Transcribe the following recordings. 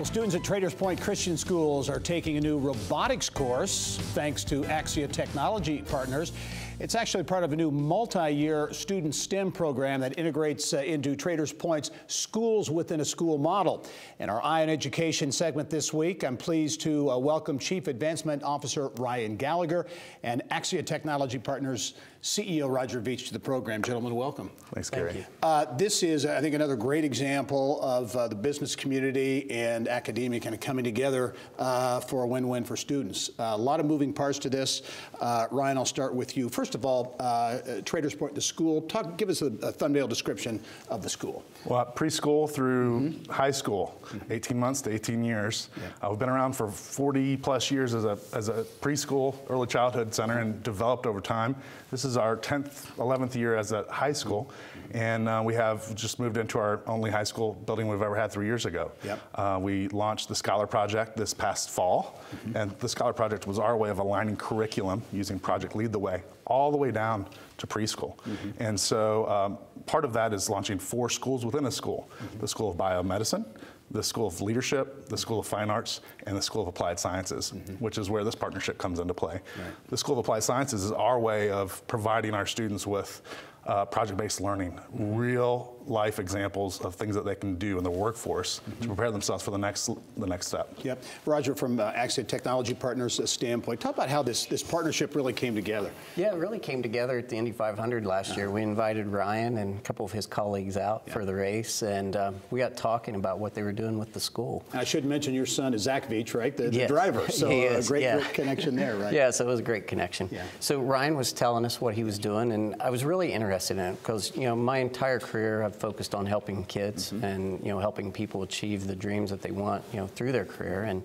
Well, students at Traders Point Christian Schools are taking a new robotics course thanks to Axia Technology Partners. It's actually part of a new multi-year student STEM program that integrates uh, into Traders Point's schools within a school model. In our Eye on Education segment this week, I'm pleased to uh, welcome Chief Advancement Officer Ryan Gallagher and Axia Technology Partners CEO Roger Veach to the program. Gentlemen, welcome. Thanks, Gerry. Uh, this is, I think, another great example of uh, the business community and academia kind of coming together uh, for a win-win for students. a lot of moving parts to this. Uh, Ryan, I'll start with you. First of all, uh, Traders Point, the school. Talk, give us a, a, thumbnail description of the school. Well, preschool through mm -hmm. high school, mm -hmm. 18 months to 18 years. Yeah. I've been around for 40 plus years as a, as a preschool, early childhood center and developed over time. This is our 10th, 11th year as a high school, and uh, we have just moved into our only high school building we've ever had three years ago. Yep. Uh, we launched the Scholar Project this past fall, mm-hmm. and the Scholar Project was our way of aligning curriculum using Project Lead the Way all the way down to preschool. Mm-hmm. And so um, part of that is launching four schools within a school mm-hmm. the School of Biomedicine, the School of Leadership, the School of Fine Arts, and the School of Applied Sciences, mm-hmm. which is where this partnership comes into play. Right. The School of Applied Sciences is our way of providing our students with uh, project-based learning, real life examples of things that they can do in the workforce mm-hmm. to prepare themselves for the next the next step. Yep, Roger from uh, Axia Technology Partners uh, standpoint, talk about how this this partnership really came together. Yeah, it really came together at the Indy 500 last year. We invited Ryan and a couple of his colleagues out for the race, and uh, we got talking about what they were doing with the school. I should mention your son is Zach Veach, right? The, yes. the driver. So a uh, great, yeah. great connection there, right? yeah, so it was a great connection. Yeah. So Ryan was telling us what he was doing, and I was really interested in it because you know my entire career I've focused on helping kids mm-hmm. and you know helping people achieve the dreams that they want you know through their career and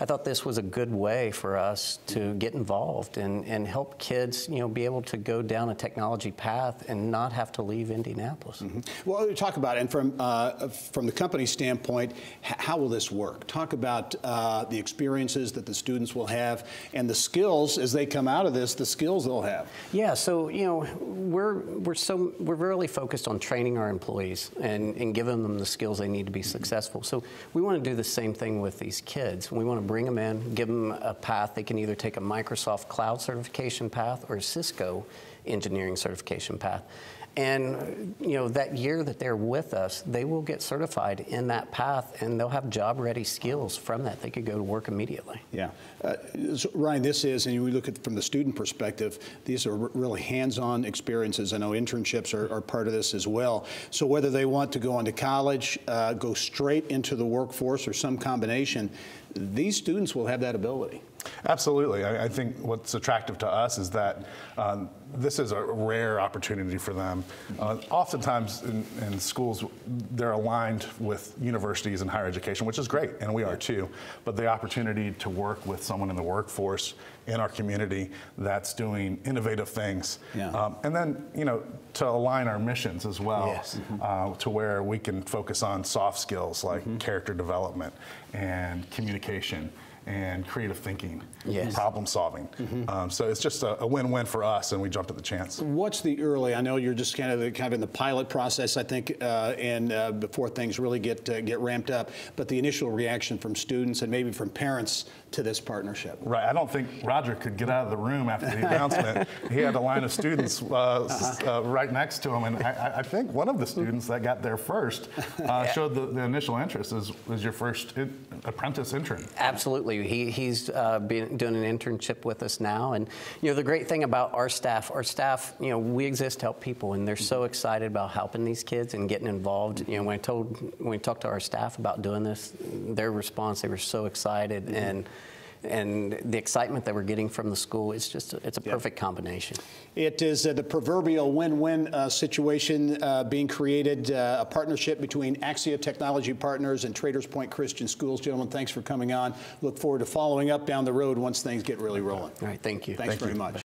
I thought this was a good way for us to get involved and, and help kids, you know, be able to go down a technology path and not have to leave Indianapolis. Mm-hmm. Well, talk about it. And from uh, from the company standpoint, how will this work? Talk about uh, the experiences that the students will have and the skills as they come out of this, the skills they'll have. Yeah. So you know, we're we're so we're really focused on training our employees and, and giving them the skills they need to be successful. So we want to do the same thing with these kids. We want to bring them in, give them a path. They can either take a Microsoft Cloud certification path or Cisco engineering certification path. And you know that year that they're with us, they will get certified in that path, and they'll have job-ready skills from that. They could go to work immediately. Yeah, uh, so Ryan, this is, and we look at from the student perspective, these are really hands-on experiences. I know internships are, are, part of this as well. So whether they want to go on to college, uh, go straight into the workforce, or some combination, these students will have that ability. Absolutely. I, I, think what's attractive to us is that um, this is a rare opportunity for them. Uh, oftentimes in, in, schools, they're aligned with universities and higher education, which is great, and we are too. But the opportunity to work with someone in the workforce in our community that's doing innovative things, yeah. um, and then you know to align our missions as well, yes. uh, to where we can focus on soft skills like mm-hmm. character development and communication education and creative thinking, yes. problem solving. Mm-hmm. Um, so it's just a, a, win-win for us, and we jumped at the chance. What's the early? I know you're just kind of the, kind of in the pilot process, I think, uh, and uh, before things really get uh, get ramped up. But the initial reaction from students and maybe from parents to this partnership. Right. I don't think Roger could get out of the room after the announcement. he had a line of students uh, uh-huh. Uh, right next to him, and I, I, think one of the students that got there first uh, showed the, the, initial interest as, as your first apprentice intern. Absolutely. He, he's uh, been doing an internship with us now. And, you know, the great thing about our staff, our staff, you know, we exist to help people, and they're so excited about helping these kids and getting involved. You know, when I told, when we talked to our staff about doing this, their response, they were so excited. Mm-hmm. And, and the excitement that we're getting from the school is just a, it's a perfect combination. It is uh, the proverbial win-win uh, situation uh, being created, uh, a partnership between Axia Technology Partners and Traders Point Christian Schools. Gentlemen, thanks for coming on. Look forward to following up down the road once things get really rolling. All right, thank you. Thanks thank very you. much.